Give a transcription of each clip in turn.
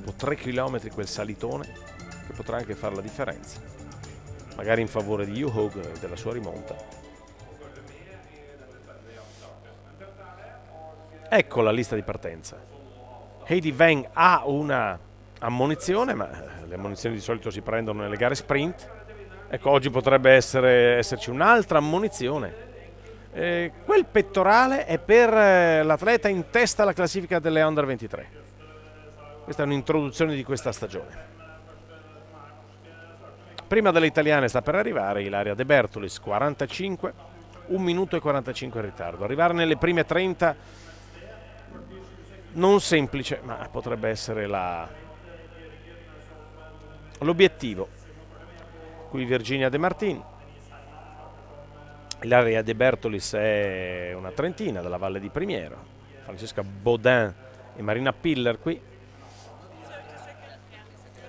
dopo 3 km quel salitone che potrà anche fare la differenza. Magari in favore di Hugh e della sua rimonta. Ecco la lista di partenza. Heidi Weng ha una ammonizione, ma le ammonizioni di solito si prendono nelle gare sprint. Ecco, oggi potrebbe essere, esserci un'altra ammonizione. Eh, quel pettorale è per eh, l'atleta in testa alla classifica delle Under 23. Questa è un'introduzione di questa stagione. Prima delle italiane sta per arrivare Ilaria De Bertolis, 45, 1 minuto e 45 in ritardo. Arrivare nelle prime 30 non semplice, ma potrebbe essere la... l'obiettivo. Qui Virginia De Martin. Ilaria De Bertolis è una trentina della Valle di Primiero. Francesca Baudin e Marina Piller qui.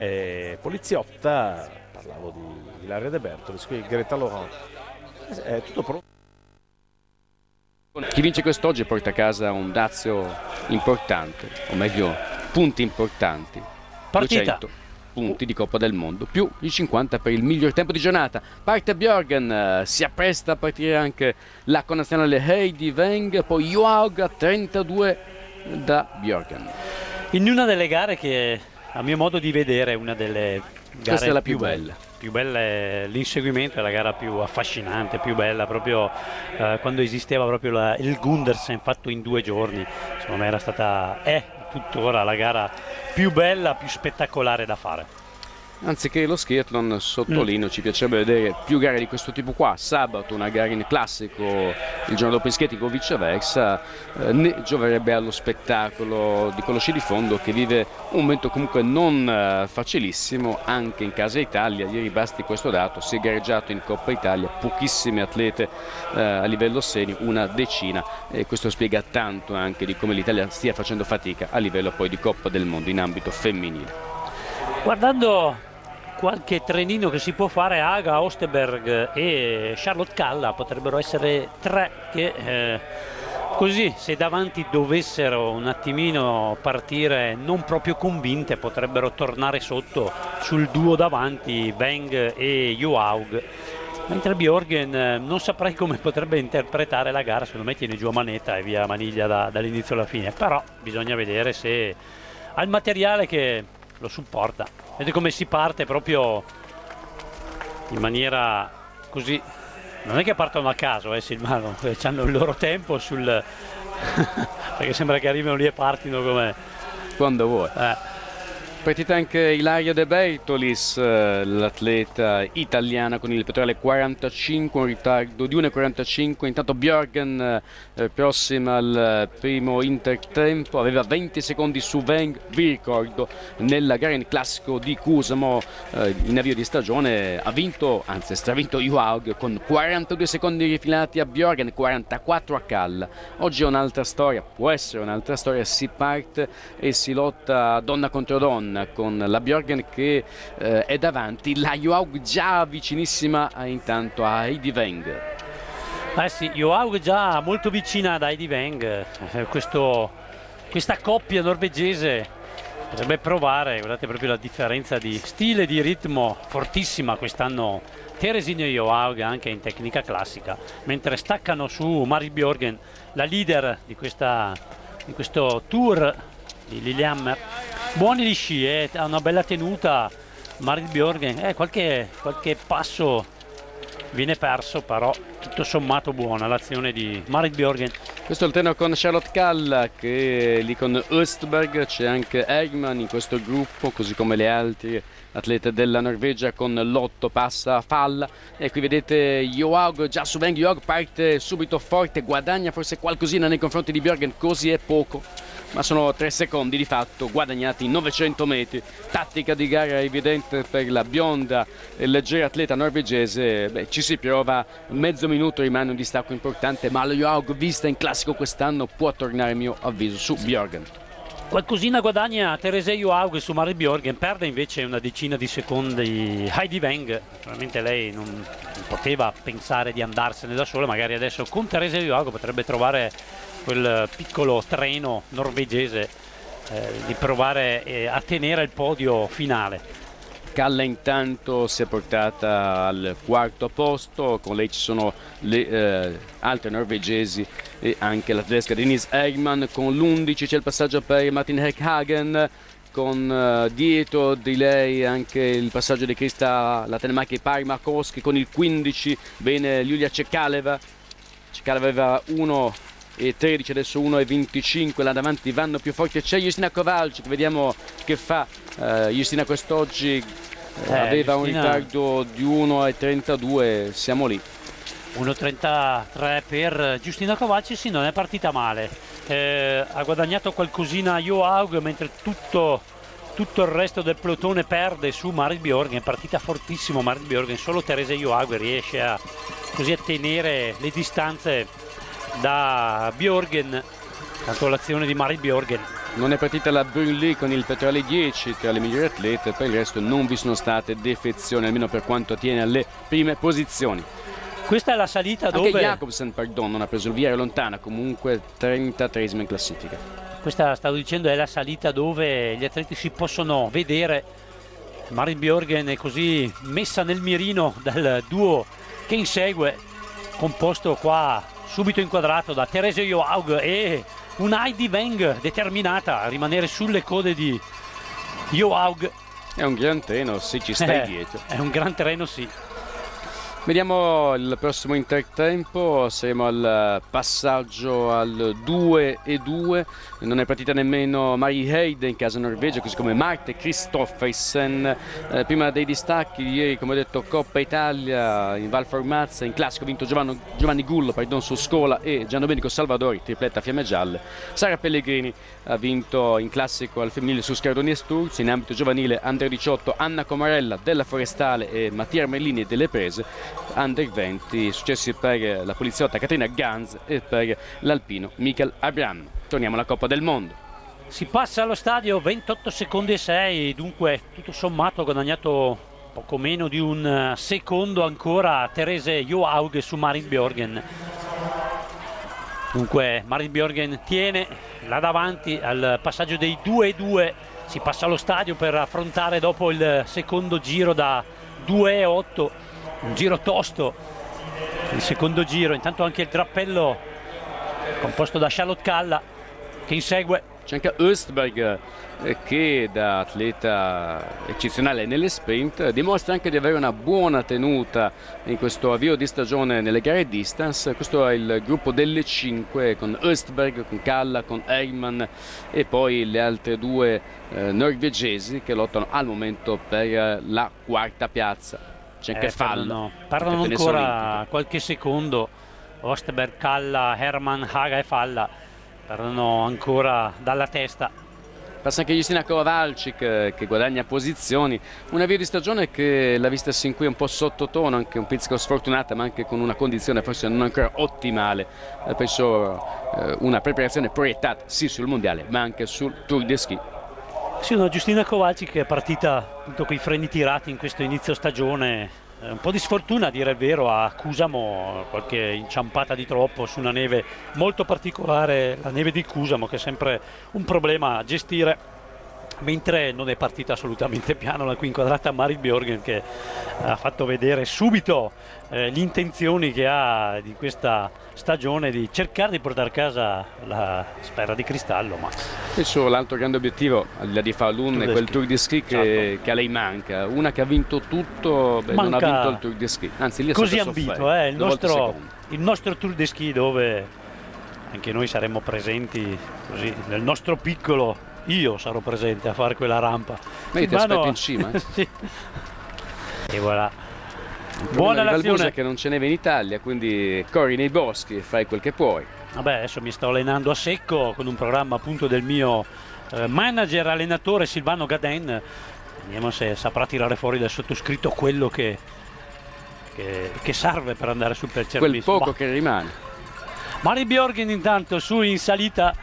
E poliziotta, parlavo di Ilaria De Bertolis, qui Greta Laurent. È tutto pronto. Chi vince quest'oggi porta a casa un dazio importante, o meglio punti importanti. Partita. 200 punti di Coppa del Mondo, più i 50 per il miglior tempo di giornata. Parte Bjorgen, eh, si appresta a partire anche la connazionale Heidi Weng, poi Joaug a 32 da Bjorgen. In una delle gare che a mio modo di vedere è una delle gare Questa è la più bella. Più bella è l'inseguimento, è la gara più affascinante, più bella, proprio eh, quando esisteva proprio la- il Gundersen fatto in due giorni, secondo me era stata, è tuttora la gara più bella, più spettacolare da fare. Anziché lo skiathlon, sottolineo, ci piacerebbe vedere più gare di questo tipo qua. Sabato una gara in classico, il giorno dopo in skating o viceversa, eh, ne gioverebbe allo spettacolo di quello sci di fondo che vive un momento comunque non eh, facilissimo anche in casa Italia. Ieri basti questo dato, si è gareggiato in Coppa Italia, pochissime atlete eh, a livello seni, una decina e questo spiega tanto anche di come l'Italia stia facendo fatica a livello poi di Coppa del Mondo in ambito femminile. Guardando qualche trenino che si può fare, Aga, Osteberg e Charlotte Calla potrebbero essere tre che eh, così se davanti dovessero un attimino partire non proprio convinte potrebbero tornare sotto sul duo davanti Beng e Johaug. Mentre Bjorgen eh, non saprei come potrebbe interpretare la gara, secondo me tiene giù a manetta e via maniglia da- dall'inizio alla fine, però bisogna vedere se ha il materiale che lo supporta. Vedete come si parte proprio in maniera così. Non è che partono a caso, eh, Silvano, hanno il loro tempo sul. perché sembra che arrivino lì e partino come. Quando vuoi. eh, Partita anche Ilaria De Bertolis, eh, l'atleta italiana con il pettorale 45, un ritardo di 1,45. Intanto Björgen, eh, prossima al primo intertempo, aveva 20 secondi su Weng. Vi ricordo, nella gara in classico di Cusamo, eh, in avvio di stagione, ha vinto, anzi, stravinto Johaug con 42 secondi rifilati a Björgen, 44 a Calla. Oggi è un'altra storia, può essere un'altra storia. Si parte e si lotta donna contro donna con la Björgen che eh, è davanti, la Johaug già vicinissima eh, intanto a Heidi Weng. Eh sì, Johaug già molto vicina ad Heidi Weng, eh, questo- questa coppia norvegese potrebbe provare, guardate proprio la differenza di stile, di ritmo fortissima quest'anno Teresine e Johaug anche in tecnica classica, mentre staccano su Marit Bjorgen, la leader di, questa, di questo tour di Lillehammer. Buoni gli sci, eh, ha una bella tenuta Marit Bjorgen, eh, qualche, qualche passo viene perso però tutto sommato buona l'azione di Marit Bjorgen. Questo è il tenor con Charlotte Kalla che lì con Östberg c'è anche Egman in questo gruppo così come le altre atlete della Norvegia con l'otto passa falla. E qui vedete Johaug già su Weng Johaug parte subito forte guadagna forse qualcosina nei confronti di Björgen così è poco ma sono tre secondi di fatto guadagnati in 900 metri. Tattica di gara evidente per la bionda e leggera atleta norvegese. Beh, ci si prova mezzo minuto rimane un distacco importante ma lo Johaug vista in classico quest'anno può tornare a mio avviso su Björgen qualcosina guadagna Terese Johaug su Marit Bjorgen perde invece una decina di secondi Heidi Weng. Probabilmente lei non, poteva pensare di andarsene da sola magari adesso con Terese Johaug potrebbe trovare quel piccolo treno norvegese eh, di provare eh, a tenere il podio finale. Calla intanto si è portata al quarto posto, con lei ci sono le eh, altre norvegesi e anche la tedesca Denise Eggman, con l'11 c'è il passaggio per Martin Heckhagen, con uh, dietro di lei anche il passaggio di Krista Latenmaki Parimakowski, con il 15 bene Giulia Cekaleva, Cekaleva aveva 1 e 13 adesso 1 e 25 là davanti vanno più forti. C'è Justina Kovalcic vediamo che fa. Uh, Justina quest'oggi uh, aveva Justina... un ritardo di 1 e 32 siamo lì. 1.33 per Giustina Kovacic, sì, non è partita male. Eh, ha guadagnato qualcosina Johaug mentre tutto, tutto, il resto del plotone perde su Marit Bjorgen, partita fortissimo Marit Bjorgen, solo Teresa Johaug riesce a, così a tenere le distanze da Bjorgen, tanto l'azione di Marit Bjorgen. Non è partita la Brunley con il Petroli 10 tra le migliori atlete, per il resto non vi sono state defezioni, almeno per quanto attiene alle prime posizioni. Questa è la salita dove... Anche Jacobsen, pardon, non ha preso il via, è lontana, comunque 33 in classifica. Questa, stavo dicendo, è la salita dove gli atleti si possono vedere. Marin Bjorgen è così messa nel mirino dal duo che insegue, composto qua subito inquadrato da Teresa Johaug e un Heidi Weng determinata a rimanere sulle code di Johaug. È un gran treno, sì, ci stai eh, dietro. È un gran treno, sì. Vediamo il prossimo intertempo, siamo al passaggio al 2 e 2, non è partita nemmeno Marie Heide in casa norvegia, così come Marte Kristoffersen. Eh, prima dei distacchi, ieri come ho detto Coppa Italia in Val Formazza, in classico vinto Giovanni, Giovanni Gullo pardon, su Scola e Giandomenico Salvadori, tripletta Fiamme Gialle. Sara Pellegrini ha vinto in classico al femminile su Scardoni e Sturzi, in ambito giovanile Under 18 Anna Comarella della Forestale e Mattia Armellini delle Prese under 20 successi per la poliziotta Caterina Ganz e per l'alpino Michael Abram. Torniamo alla Coppa del Mondo. Si passa allo stadio 28 secondi e 6, dunque tutto sommato ha guadagnato poco meno di un secondo ancora Terese Johaug su Marin Bjorgen. Dunque Marin Bjorgen tiene là davanti al passaggio dei 2-2, si passa allo stadio per affrontare dopo il secondo giro da 2-8 un giro tosto il secondo giro intanto anche il drappello composto da Charlotte Calla che insegue. C'è anche Östberg eh, che da atleta eccezionale nelle sprint dimostra anche di avere una buona tenuta in questo avvio di stagione nelle gare distance. Questo è il gruppo delle 5 con Östberg, con Kalla, con Eggman e poi le altre due eh, norvegesi che lottano al momento per la quarta piazza c'è anche eh, fallo. Parlano, ancora qualche secondo. Ostberg, Kalla, Herman, Haga e Falla parlano ancora dalla testa. Passa anche Justina Kovalcic che guadagna posizioni. Una via di stagione che l'ha vista sin qui un po' sottotono, anche un pizzico sfortunata, ma anche con una condizione forse non ancora ottimale. Eh, penso eh, una preparazione proiettata sì sul mondiale, ma anche sul Tour de Ski. Sì, una Giustina Kovacic che è partita appunto con i freni tirati in questo inizio stagione. Un po' di sfortuna a dire il vero a Cusamo, qualche inciampata di troppo su una neve molto particolare, la neve di Cusamo che è sempre un problema a gestire mentre non è partita assolutamente piano la qui inquadrata Marit Bjorgen che ha fatto vedere subito eh, intenzioni che ha di questa stagione di cercare di portare a casa la sfera di cristallo ma penso l'altro grande obiettivo al di là di Falun è quel Tour di Ski che, esatto. che, a lei manca. Una che ha vinto tutto beh, non ha vinto il Tour di Ski. Anzi lì è così ambito eh, il, nostro, il nostro Tour di Ski dove anche noi saremmo presenti così nel nostro piccolo io sarò presente a fare quella rampa. Ma io ti aspetto in cima. sì. E voilà. Buona l'azione. che non ce n'è in Italia, quindi corri nei boschi e fai quel che puoi. Vabbè, adesso mi sto allenando a secco con un programma appunto del mio eh, manager allenatore Silvano Gaden. Vediamo se saprà tirare fuori dal sottoscritto quello che, che, che serve per andare sul percervista. Quel poco bah. che rimane. Mari Bjorgen intanto su in salita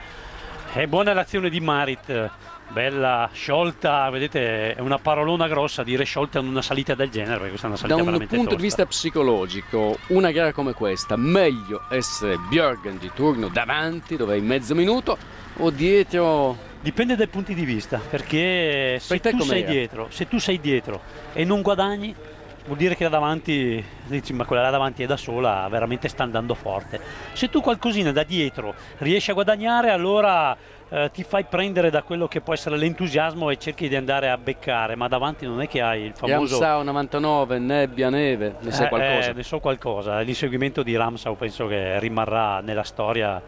è buona l'azione di Marit, bella sciolta, vedete è una parolona grossa dire sciolta in una salita del genere, perché questa è una salita da un punto tosta. di vista psicologico, una gara come questa, meglio essere Björgen di turno davanti, dove è in mezzo minuto, o dietro? Dipende dai punti di vista, perché se Per tu sei dietro, se tu sei dietro e non guadagni, vuol dire che là davanti dici ma quella là davanti è da sola, veramente sta andando forte. Se tu qualcosina da dietro riesci a guadagnare, allora eh, ti fai prendere da quello che può essere l'entusiasmo e cerchi di andare a beccare, ma davanti non è che hai il famoso Ramsau 99, nebbia, neve, ne sai eh, qualcosa? eh, ne so qualcosa. L'inseguimento di Ramsau penso che rimarrà nella storia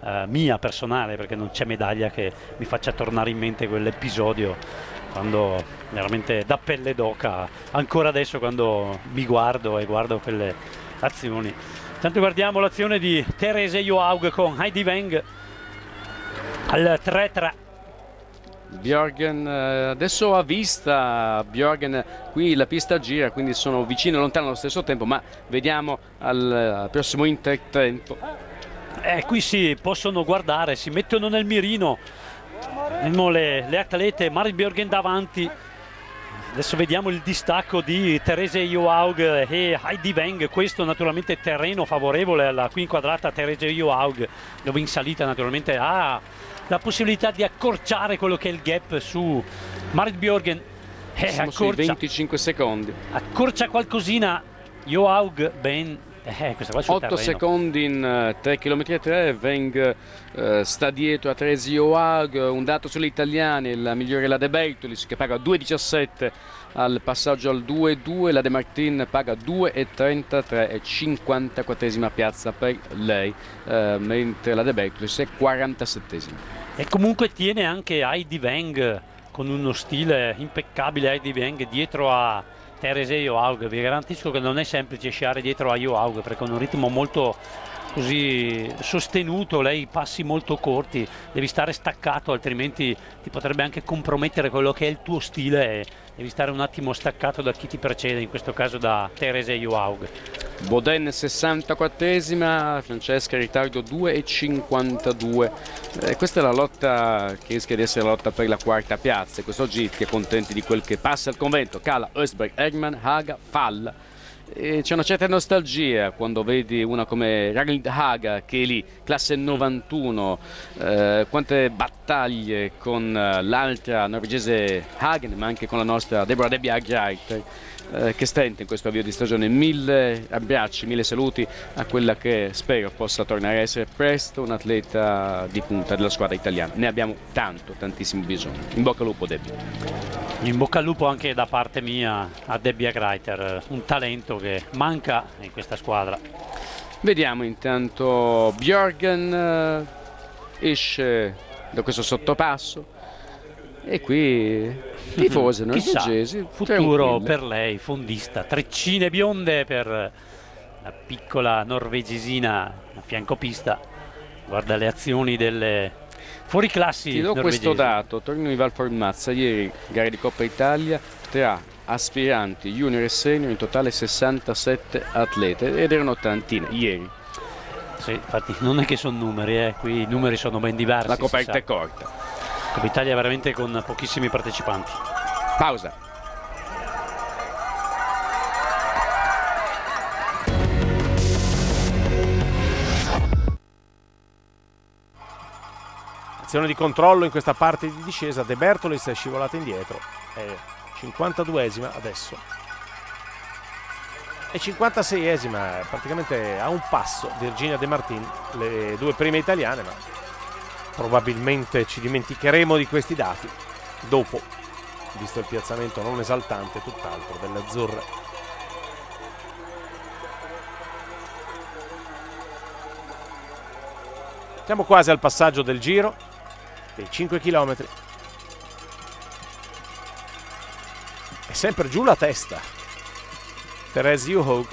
eh, mia personale perché non c'è medaglia che mi faccia tornare in mente quell'episodio quando veramente da pelle d'oca ancora adesso quando mi guardo e guardo quelle azioni. Intanto guardiamo l'azione di Therese Johaug con Heidi Weng al 3-3. Bjorgen eh, adesso a vista Bjorgen qui la pista gira quindi sono vicino e lontano allo stesso tempo ma vediamo al, al prossimo intertempo Eh, qui si possono guardare, si mettono nel mirino Vediamo le, le atlete, Marit Björgen davanti. Adesso vediamo il distacco di Therese Johaug e Heidi Weng. Questo naturalmente terreno favorevole alla qui inquadrata Therese Johaug, dove in salita naturalmente ha la possibilità di accorciare quello che è il gap su Marit Björgen. Eh, siamo accorcia, 25 secondi accorcia qualcosina Johaug ben... Eh, questa qua sul 8 terreno. secondi in eh, 3 km e 3 Weng eh, sta dietro a Teresi Joag un dato sulle italiane la migliore è la De Bertolis che paga 2,17 al passaggio al 2,2 la De Martin paga 2,33 e 54esima piazza per lei eh, mentre la De Bertolis è 47esima E comunque tiene anche Heidi Weng con uno stile impeccabile Heidi Weng dietro a Therese Johaug. Vi garantisco che non è semplice sciare dietro a Johaug perché con un ritmo molto così sostenuto, lei passi molto corti, devi stare staccato altrimenti ti potrebbe anche compromettere quello che è il tuo stile e devi stare un attimo staccato da chi ti precede, in questo caso da Therese Johaug. Boden 64esima, Francesca in ritardo 2,52. Eh, questa è la lotta che rischia di essere la lotta per la quarta piazza. E Quest'oggi ti è contenti di quel che passa al convento. Cala, Östberg, Egman, Haga, Falla. E c'è una certa nostalgia quando vedi una come Ragnhild Haga che è lì, classe 91, eh, quante battaglie con eh, l'altra norvegese Hagen, ma anche con la nostra Deborah Debbia Greiter eh, che stenta in questo avvio di stagione. Mille abbracci, mille saluti a quella che spero possa tornare a essere presto un atleta di punta della squadra italiana. Ne abbiamo tanto, tantissimo bisogno. In bocca al lupo, Debbie. In bocca al lupo anche da parte mia a Debbia Greiter, un talento che manca in questa squadra. Vediamo intanto Björgen eh, esce da questo sottopasso e qui tifose Chissà, norvegesi futuro per lei, fondista, treccine bionde per la piccola norvegesina a fiancopista. Guarda le azioni delle fuoriclassi Ti do norvegesi. questo dato, Torino di Valformazza, ieri gara di Coppa Italia tra aspiranti junior e senior, in totale 67 atlete ed erano tantine, ieri. Sì, infatti non è che sono numeri, eh, qui i numeri sono ben diversi. La coperta è corta. Italia veramente con pochissimi partecipanti. Pausa. Azione di controllo in questa parte di discesa. De Bertolis è scivolata indietro. È 52esima adesso. E 56esima, praticamente a un passo Virginia De Martin, le due prime italiane, ma probabilmente ci dimenticheremo di questi dati dopo, visto il piazzamento non esaltante, tutt'altro delle azzurre. Siamo quasi al passaggio del giro dei 5 km. È sempre giù la testa. Therese Johaug.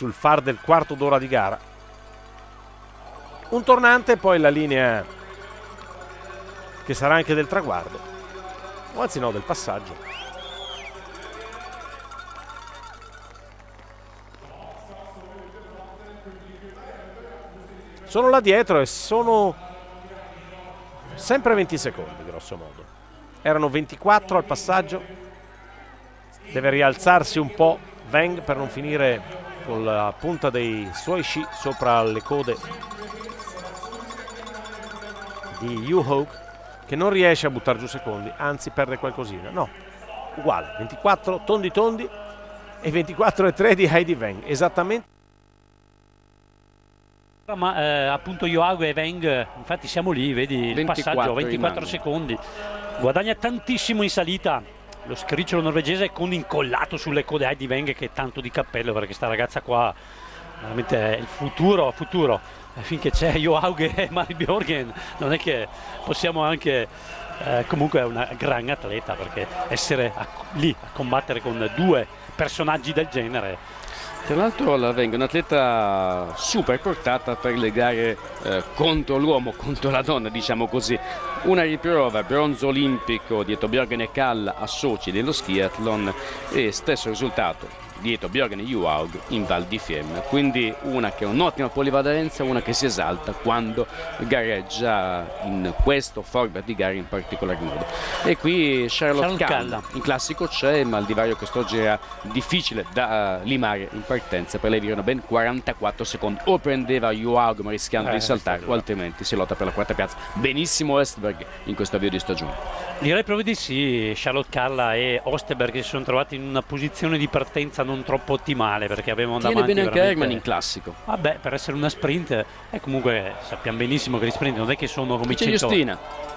Sul far del quarto d'ora di gara. Un tornante poi la linea che sarà anche del traguardo. O anzi no, del passaggio. Sono là dietro e sono sempre 20 secondi, grosso modo. Erano 24 al passaggio. Deve rialzarsi un po' Weng per non finire con la punta dei suoi sci sopra le code di Yu Hoke che non riesce a buttare giù secondi, anzi perde qualcosina. No, uguale, 24 tondi tondi e 24 e 3 di Heidi Weng, esattamente. Ma eh, appunto Yoago e Weng, infatti siamo lì, vedi il passaggio, 24 rimane. secondi, guadagna tantissimo in salita lo scricciolo norvegese con incollato sulle code Heidi Weng che è tanto di cappello perché sta ragazza qua veramente è il futuro, futuro. finché c'è Johaug e Mari Bjorgen non è che possiamo anche eh, comunque è una gran atleta perché essere a, lì a combattere con due personaggi del genere tra l'altro la Venga è un'atleta super portata per le gare eh, contro l'uomo, contro la donna, diciamo così. Una riprova, bronzo olimpico dietro Björgen e Kall a Sochi dello skiathlon e stesso risultato dietro Björgen e Juhaug in Val di Fiemme. Quindi una che è un'ottima polivalenza, una che si esalta quando gareggia in questo format di gare in particolar modo. E qui Charlotte, Charlotte in classico c'è, ma il divario quest'oggi era difficile da uh, limare in partenza. Per lei erano ben 44 secondi. O prendeva Juhaug ma rischiando eh, di saltare, o altrimenti si lotta per la quarta piazza. Benissimo Westberg in questo avvio di stagione. Direi proprio di sì, Charlotte Kalla e Osterberg si sono trovati in una posizione di partenza non troppo ottimale perché avevano Tiene davanti bene anche Herman in classico. Vabbè, per essere una sprint, e comunque sappiamo benissimo che gli sprint non è che sono come i 100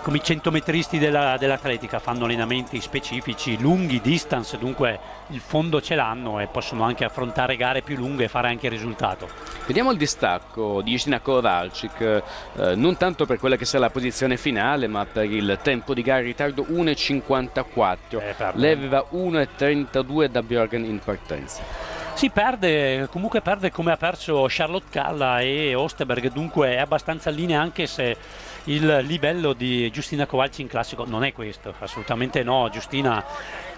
come i centometristi della, dell'atletica, fanno allenamenti specifici, lunghi, distance, dunque il fondo ce l'hanno e possono anche affrontare gare più lunghe e fare anche il risultato. Vediamo il distacco di Justina Kowalczyk, eh, non tanto per quella che sarà la posizione finale, ma per il tempo di gara in ritardo 1,54. Eh, Lei aveva 1,32 da Björgen in partenza. Si perde, comunque perde come ha perso Charlotte Kalla e Osterberg, dunque è abbastanza in linea anche se il livello di Giustina Kovalci in classico non è questo, assolutamente no. Giustina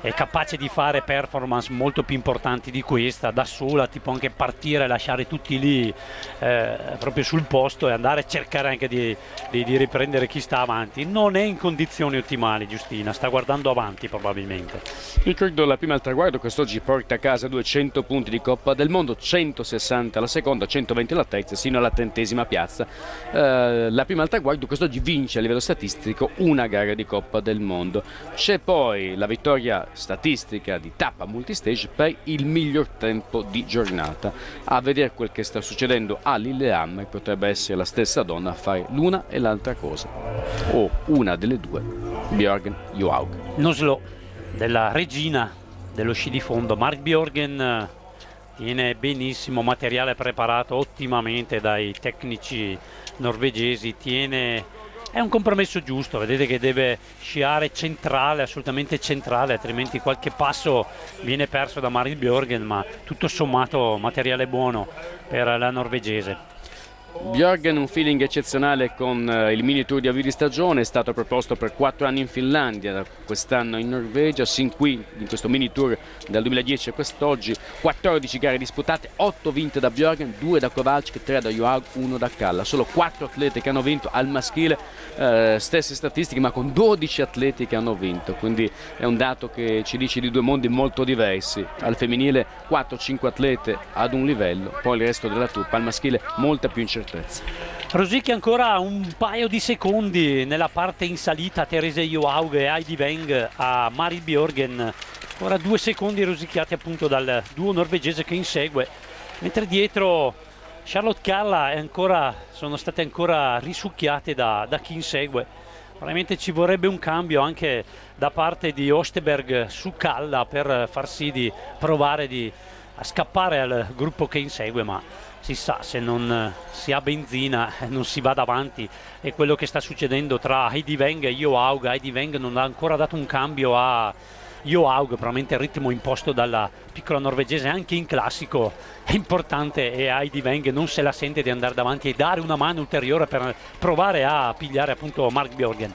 è capace di fare performance molto più importanti di questa, da sola, tipo anche partire lasciare tutti lì eh, proprio sul posto e andare a cercare anche di, di, di, riprendere chi sta avanti. Non è in condizioni ottimali Giustina, sta guardando avanti probabilmente. Ricordo la prima al traguardo, quest'oggi porta a casa 200 punti di Coppa del Mondo, 160 alla seconda, 120 alla terza, sino alla trentesima piazza. Eh, la prima al traguardo quest'oggi vince a livello statistico una gara di Coppa del Mondo. C'è poi la vittoria statistica di tappa multistage per il miglior tempo di giornata. A vedere quel che sta succedendo a Lillehammer potrebbe essere la stessa donna a fare l'una e l'altra cosa. O una delle due, Björgen Johaug. Noslo della regina dello sci di fondo, Mark Björgen tiene benissimo materiale preparato ottimamente dai tecnici norvegesi, tiene è un compromesso giusto, vedete che deve sciare centrale, assolutamente centrale, altrimenti qualche passo viene perso da Marit Björgen, ma tutto sommato materiale buono per la norvegese. Björgen un feeling eccezionale con uh, il mini tour di avvio di stagione, è stato proposto per 4 anni in Finlandia, quest'anno in Norvegia, sin qui in questo mini tour dal 2010 a quest'oggi, 14 gare disputate, 8 vinte da Björgen, 2 da Kowalczyk, 3 da Joag, 1 da Kalla, solo 4 atleti che hanno vinto al maschile, uh, stesse statistiche ma con 12 atleti che hanno vinto, quindi è un dato che ci dice di due mondi molto diversi, al femminile 4-5 atlete ad un livello, poi il resto della truppa, al maschile molta più incertezza certezza. Rosicchi ancora un paio di secondi nella parte in salita. Terese Johaug e Heidi Weng a Mari Björgen. Ora due secondi rosicchiati appunto dal duo norvegese che insegue. Mentre dietro Charlotte Kalla ancora, sono state ancora risucchiate da, da chi insegue. Probabilmente ci vorrebbe un cambio anche da parte di Osteberg su Kalla per far sì di provare di, a scappare al gruppo che insegue ma si sa se non eh, si ha benzina eh, non si va davanti. E quello che sta succedendo tra Heidi Weng e Johaug Heidi Weng non ha ancora dato un cambio a Johaug probabilmente il ritmo imposto dalla piccola norvegese anche in classico è importante e Heidi Weng non se la sente di andare davanti e dare una mano ulteriore per provare a pigliare appunto Mark Björgen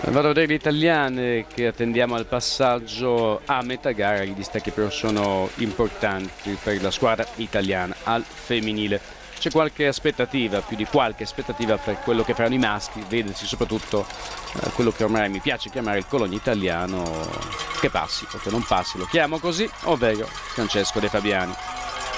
Vado a vedere le italiane che attendiamo al passaggio a metà gara, i distacchi però sono importanti per la squadra italiana al femminile. c'è qualche aspettativa, più di qualche aspettativa per quello che faranno i maschi, vedersi soprattutto eh, quello che ormai mi piace chiamare il cologno italiano, che passi o che non passi, lo chiamo così, ovvero Francesco De Fabiani.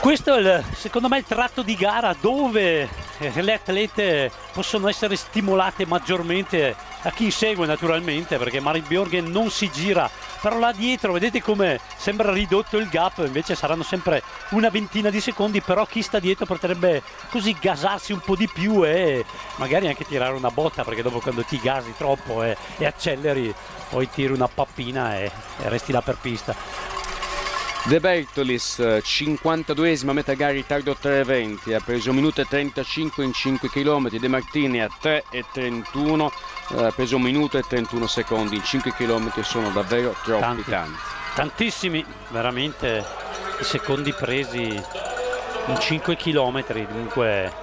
Questo è il, secondo me il tratto di gara dove le atlete possono essere stimolate maggiormente a chi segue naturalmente perché Mari Bjorgen non si gira. Però là dietro vedete come sembra ridotto il gap invece saranno sempre una ventina di secondi però chi sta dietro potrebbe così gasarsi un po' di più e magari anche tirare una botta perché dopo quando ti gasi troppo e, e acceleri poi tiri una pappina e, e resti là per pista. De Bertolis 52esima metà gara ritardo 3.20 ha preso 1 minuto e 35 in 5 km De Martini a 3.31 ha preso 1 minuto e 31 secondi in 5 km sono davvero troppi tanti, tanti. tantissimi veramente i secondi presi in 5 km dunque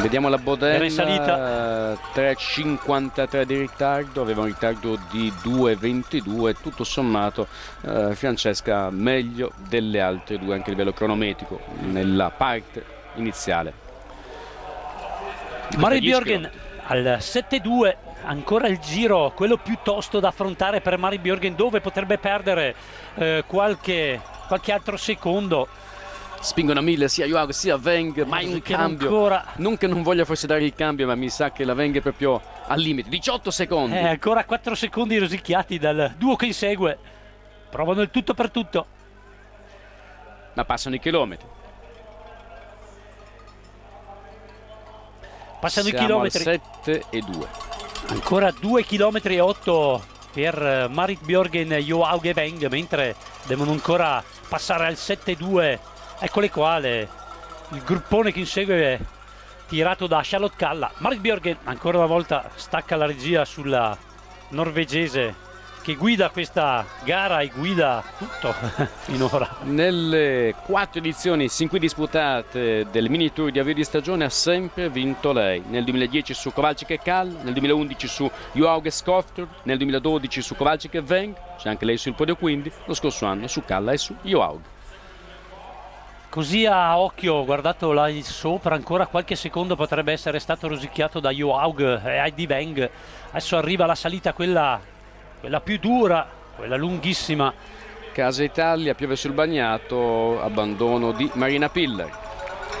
Vediamo la Bodella, 3,53 di ritardo, aveva un ritardo di 2,22, tutto sommato eh, Francesca meglio delle altre due anche a livello cronometrico nella parte iniziale. Mari Björgen al 7-2 ancora il giro, quello più tosto da affrontare per Mari Björgen dove potrebbe perdere eh, qualche, qualche altro secondo. Spingono a mille sia Joao sia Weng mai un cambio ancora... non che non voglia forse dare il cambio ma mi sa che la Weng è proprio al limite. 18 secondi. Eh, ancora 4 secondi rosicchiati dal duo che insegue. Provano il tutto per tutto. Ma passano i chilometri passano Siamo i chilometri. 7 e 2 ancora 2 km e 8 per Marit Björgen, e Weng mentre devono ancora passare al 7-2 Eccole qua le, il gruppone che insegue tirato da Charlotte Kalla. Mark Björgen ancora una volta stacca la regia sulla norvegese che guida questa gara e guida tutto finora. Nelle quattro edizioni sin qui disputate del mini tour di avvio di stagione ha sempre vinto lei. Nel 2010 su Kowalczyk e Kall, nel 2011 su Joauge Skofter, nel 2012 su Kowalczyk e Weng, c'è anche lei sul podio quindi, lo scorso anno su Kalla e su Joauge. Così a occhio, guardato là sopra, ancora qualche secondo potrebbe essere stato rosicchiato da Joaug e Heidi Weng. Adesso arriva la salita, quella, quella più dura, quella lunghissima. Casa Italia, piove sul bagnato, abbandono di Marina Piller.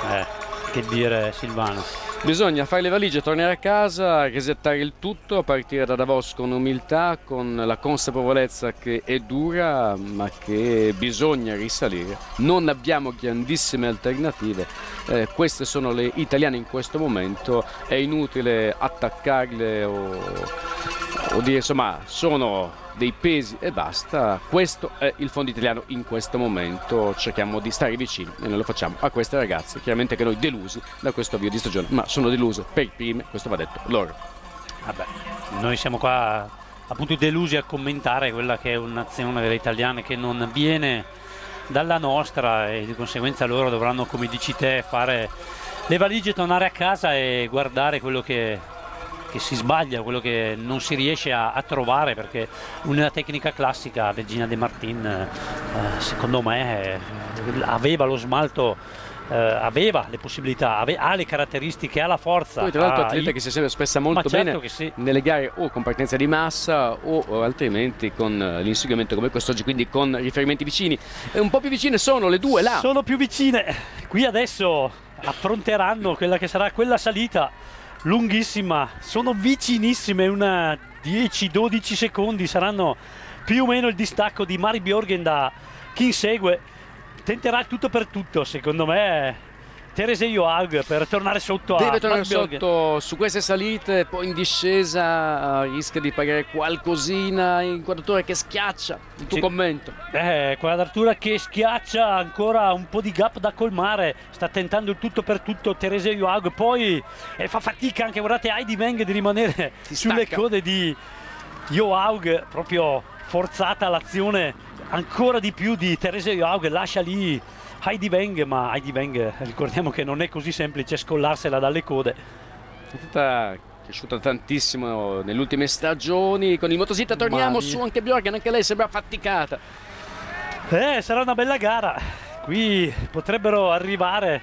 Eh, che dire Silvano. Bisogna fare le valigie, tornare a casa, resettare il tutto, partire da Davos con umiltà, con la consapevolezza che è dura ma che bisogna risalire. Non abbiamo grandissime alternative, eh, queste sono le italiane in questo momento, è inutile attaccarle o, o dire insomma sono dei pesi e basta. Questo è il fondo italiano in questo momento. Cerchiamo di stare vicini e noi lo facciamo a queste ragazze. Chiaramente che noi delusi da questo avvio di stagione, ma sono deluso per prime, questo va detto loro. Vabbè, noi siamo qua appunto delusi a commentare quella che è un'azione delle italiane che non viene dalla nostra e di conseguenza loro dovranno, come dici te, fare le valigie, tornare a casa e guardare quello che che si sbaglia, quello che non si riesce a, a trovare perché una tecnica classica Regina De Martin eh, secondo me eh, aveva lo smalto eh, aveva le possibilità, ave- ha le caratteristiche, ha la forza. Poi tra l'altro atleta i... che si è espressa molto certo bene sì. nelle gare o con partenza di massa o, o altrimenti con l'inseguimento come quest'oggi, quindi con riferimenti vicini. E un po' più vicine sono le due là. Sono più vicine. Qui adesso affronteranno quella che sarà quella salita lunghissima, sono vicinissime, una 10-12 secondi saranno più o meno il distacco di Mari Bjorgen da chi insegue. Tenterà tutto per tutto, secondo me Terese Joag per tornare sotto deve tornare sotto su queste salite poi in discesa rischia di pagare qualcosina inquadratura che schiaccia il tuo sì. commento eh, quadratura che schiaccia ancora un po' di gap da colmare sta tentando il tutto per tutto Terese Joag poi eh, fa fatica anche guardate Heidi Meng di rimanere si sulle stacca. code di Joag proprio forzata l'azione ancora di più di Terese Joag lascia lì Heidi Weng, ma Heidi Weng ricordiamo che non è così semplice scollarsela dalle code. È stata cresciuta tantissimo nelle ultime stagioni, con il Motosita torniamo su anche Bjorgen, anche lei sembra affaticata. Eh, sarà una bella gara, qui potrebbero arrivare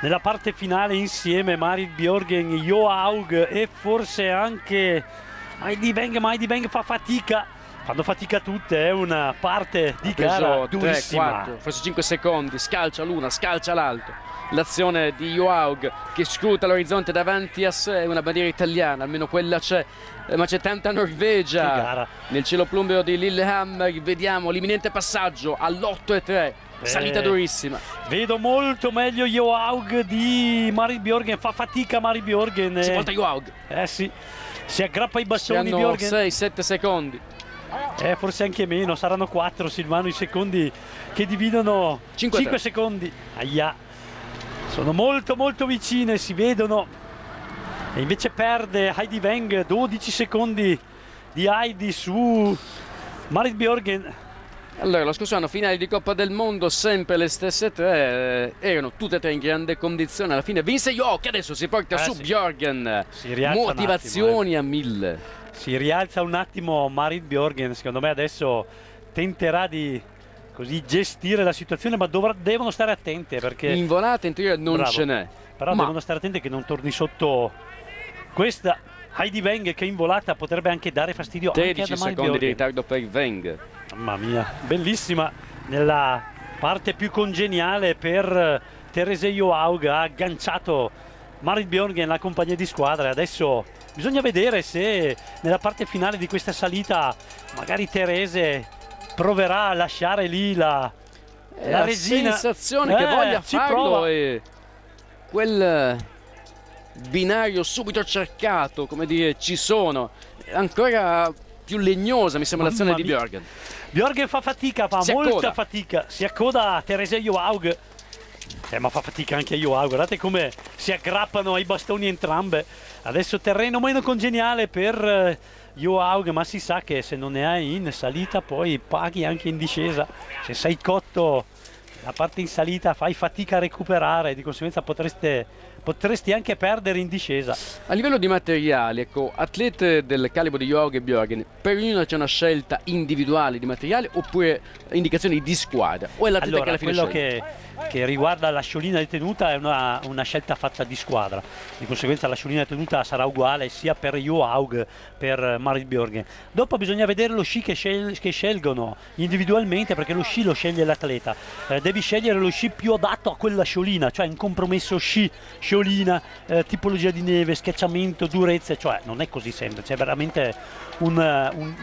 nella parte finale insieme Marit Bjorgen, Johaug e forse anche Heidi Bang, ma Heidi Bang fa fatica fanno fatica tutte, è una parte di gara 3, durissima. 4, forse 5 secondi, scalcia l'una, scalcia l'altro. L'azione di Joaug che scruta l'orizzonte davanti a sé, una bandiera italiana, almeno quella c'è, eh, ma c'è tanta Norvegia. Nel cielo plumbeo di Lillehammer vediamo l'imminente passaggio all'8 e 3. Salita durissima. Vedo molto meglio Joaug di Mari Bjorgen. Fa fatica Mari Bjorgen. Si volta Joaug. Eh sì. Si aggrappa ai bastoni Bjorgen. 6-7 secondi. Eh, forse anche meno, saranno 4 Silvano i secondi che dividono 5, 5 secondi. Aia. Sono molto molto vicine, si vedono. E invece perde Heidi Weng 12 secondi di Heidi su Marit Bjorgen. Allora, lo scorso anno finali di Coppa del Mondo, sempre le stesse tre, eh, erano tutte e tre in grande condizione. Alla fine vinse Jock, adesso si porta eh, su sì. Bjorgen. Motivazioni attimo, eh. a mille si rialza un attimo Marit Bjorgen secondo me adesso tenterà di così gestire la situazione ma dovrà, devono stare attente perché in volata in teoria non Bravo. ce n'è però ma... devono stare attenti che non torni sotto questa Heidi Weng che in volata potrebbe anche dare fastidio 13 secondi Bjorgen. di ritardo per Weng mamma mia bellissima nella parte più congeniale per Terese Johaug ha agganciato Marit Bjorgen la compagnia di squadra e adesso Bisogna vedere se nella parte finale di questa salita magari Terese proverà a lasciare lì la, la, la resina. sensazione eh, che voglia farlo e quel binario subito cercato, come dire, ci sono. Ancora più legnosa mi sembra l'azione di Björgen. Björgen fa fatica, fa si molta accoda. fatica. Si accoda a Terese Johaug eh, ma fa fatica anche io, ah, guardate come si aggrappano ai bastoni entrambe. Adesso terreno meno congeniale per eh, Johaug, ma si sa che se non ne hai in salita poi paghi anche in discesa. Se sei cotto la parte in salita fai fatica a recuperare, di conseguenza potreste, potresti anche perdere in discesa. A livello di materiali, ecco, atlete del calibro di Jorg e Björgen, per ognuno c'è una scelta individuale di materiale oppure indicazioni di squadra? O è l'atleta allora, che alla fine quello che che riguarda la sciolina di tenuta è una, una, scelta fatta di squadra, di conseguenza la sciolina di tenuta sarà uguale sia per Johaug per Marit Björgen. Dopo bisogna vedere lo sci che, scel- che, scelgono individualmente perché lo sci lo sceglie l'atleta, eh, devi scegliere lo sci più adatto a quella sciolina, cioè un compromesso sci, sciolina, eh, tipologia di neve, schiacciamento, durezza, cioè non è così semplice, è veramente un, un,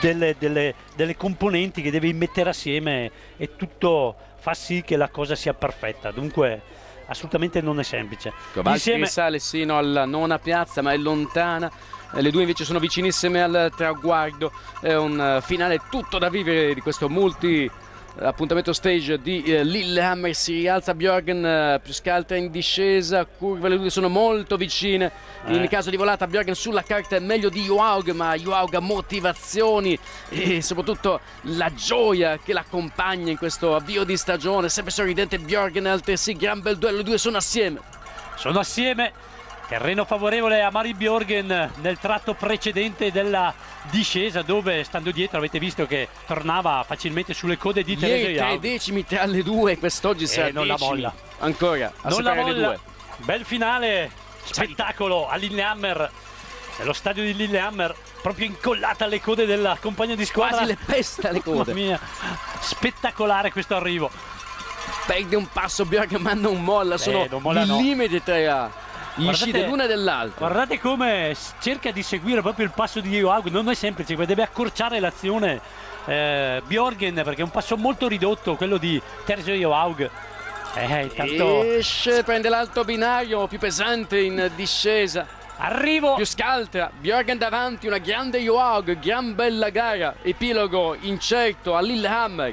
delle, delle, delle componenti che devi mettere assieme e tutto fa sì che la cosa sia perfetta. Dunque assolutamente non è semplice. Cobalski Insieme... sale sino alla nona piazza ma è lontana. Le due invece sono vicinissime al traguardo. È un eh, finale tutto da vivere di questo multi appuntamento stage di eh, Lillehammer si rialza Björgen eh, più scaltra in discesa curve le due sono molto vicine. Eh. in caso di volata Björgen sulla carta è meglio di Johaug ma Johaug ha motivazioni e soprattutto la gioia che l'accompagna in questo avvio di stagione. Sempre sorridente Björgen altresì gran bel duello i due sono assieme. Sono assieme Terreno favorevole a Mari Bjorgen nel tratto precedente della discesa dove stando dietro avete visto che tornava facilmente sulle code di Teresa Ieri tre decimi tra le due quest'oggi sarà eh, non la molla ancora a non la molla. le due. Bel finale spettacolo a Lillehammer. Nello stadio di Lillehammer proprio incollata alle code della compagna di squadra. Quasi le pesta le code. Mamma mia. Spettacolare questo arrivo. Perde un passo Bjorgen ma non molla sono eh, millimetri tra gli sci dell'una e dell'altra. Guardate come cerca di seguire proprio il passo di Johaug, non è semplice, deve accorciare l'azione eh, Bjorgen perché è un passo molto ridotto quello di Terzo Johaug. Eh, intanto... Esce, prende l'alto binario più pesante in discesa. Arrivo! Più scaltra, Bjorgen davanti, una grande Johaug, gran bella gara, epilogo incerto a Lillehammer.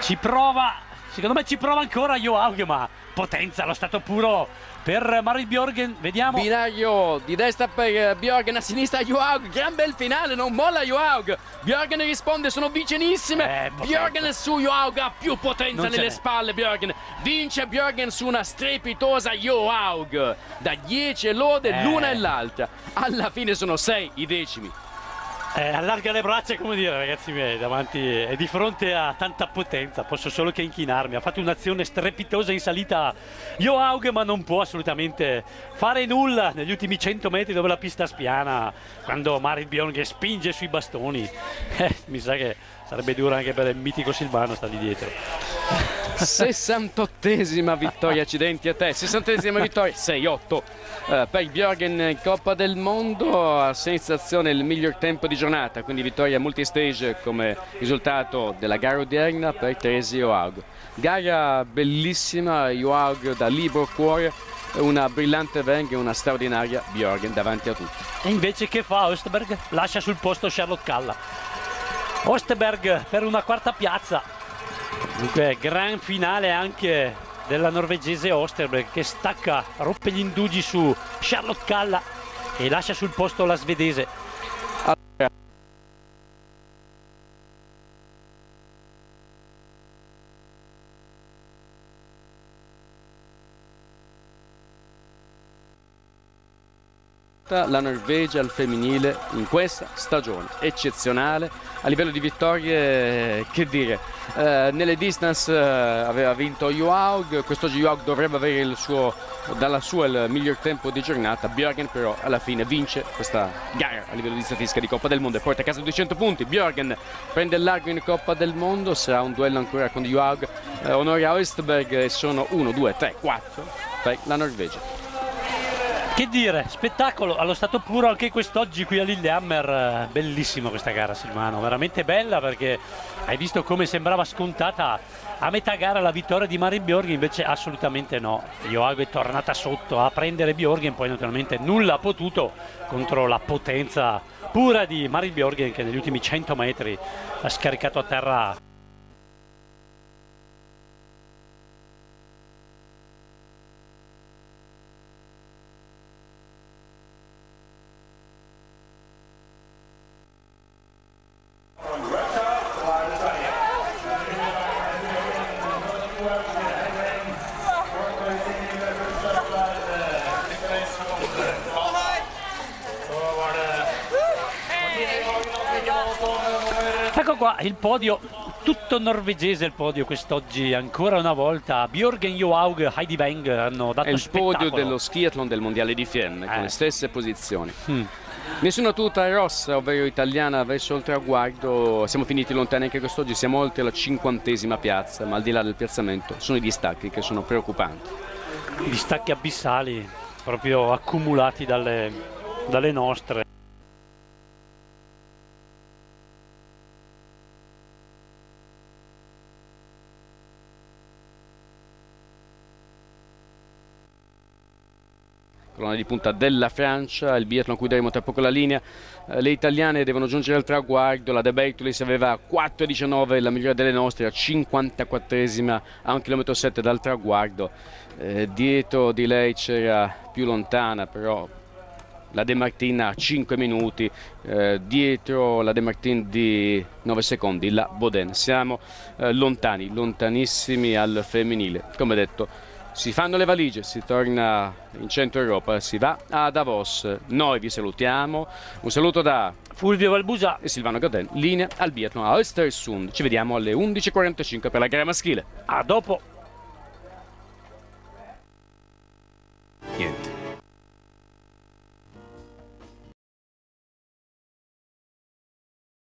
Ci prova, secondo me ci prova ancora Johaug, ma potenza, lo stato puro per Marit Bjorgen, vediamo. Binario di destra per Bjorgen, a sinistra Johaug, gran bel finale, non molla Johaug. Bjorgen risponde, sono vicinissime. Eh, Bjorgen su Johaug ha più potenza nelle spalle Bjorgen. Vince Bjorgen su una strepitosa Johaug. Da 10 lode eh. l'una e l'altra. Alla fine sono 6 i decimi. Eh, allarga le braccia, come dire, ragazzi miei, davanti e di fronte a tanta potenza, posso solo che inchinarmi. Ha fatto un'azione strepitosa in salita Johaug, ma non può assolutamente fare nulla negli ultimi 100 metri dove la pista spiana, quando Marit Bjorn spinge sui bastoni. Eh, mi sa che sarebbe dura anche per il mitico Silvano sta lì dietro. 68esima vittoria, accidenti a te, 60esima vittoria, 6-8 eh, per Björgen in Coppa del Mondo, a sensazione il miglior tempo di giornata, quindi vittoria multistage come risultato della gara odierna per Teresi Johaug. Gara bellissima, Johaug da libro cuore, una brillante Veng e una straordinaria Björgen davanti a tutti. E invece che fa Ostberg? Lascia sul posto Charlotte Kalla. Ostberg per una quarta piazza. Dunque, gran finale anche della norvegese Osterberg che stacca, rompe gli indugi su Charlotte Kalla e lascia sul posto la svedese. La Norvegia al femminile in questa stagione eccezionale a livello di vittorie che dire. Eh, nelle distance eh, aveva vinto Johaug quest'oggi Johaug dovrebbe avere il suo dalla sua il miglior tempo di giornata. Björgen però alla fine vince questa gara a livello di statistica di Coppa del Mondo e porta a casa 200 punti. Björgen prende il largo in Coppa del Mondo sarà un duello ancora con Johaug eh, onore a Östberg e sono 1, 2, 3, 4 per la Norvegia che dire, spettacolo. Allo stato puro anche quest'oggi qui a Lillehammer, eh, bellissima questa gara Silvano, veramente bella perché hai visto come sembrava scontata a metà gara la vittoria di Marin Bjorgen, invece assolutamente no, Joag è tornata sotto a prendere Bjorgen, poi naturalmente nulla ha potuto contro la potenza pura di Marin Bjorgen che negli ultimi 100 metri ha scaricato a terra Ecco qua il podio, tutto norvegese il podio quest'oggi, ancora una volta. Björgen Johaug, Heidi Weng hanno dato È il spettacolo. podio dello skiathlon del mondiale di Fiemme, con Eh. le stesse posizioni. Mm. Nessuna tuta rossa, ovvero italiana, verso il traguardo. Siamo finiti lontani anche quest'oggi, siamo oltre la cinquantesima piazza, ma al di là del piazzamento sono i distacchi che sono preoccupanti. Distacchi abissali, proprio accumulati dalle, dalle nostre. Colonna di punta della Francia, il biathlon a cui daremo tra poco la linea. Eh, le italiane devono giungere al traguardo, la De Bertolis aveva 4,19, la migliore delle nostre a 54esima a 1 km 7 dal traguardo. Eh, dietro di lei c'era più lontana però la De Martin a 5 minuti, eh, dietro la De Martin di 9 secondi, la Boden. Siamo eh, lontani, lontanissimi al femminile. Come detto, si fanno le valigie, si torna in centro Europa, si va a Davos. Noi vi salutiamo. Un saluto da Fulvio Valbusa e Silvano Gaden. Linea al biathlon a Östersund. Ci vediamo alle 11.45 per la gara maschile. A dopo. Niente.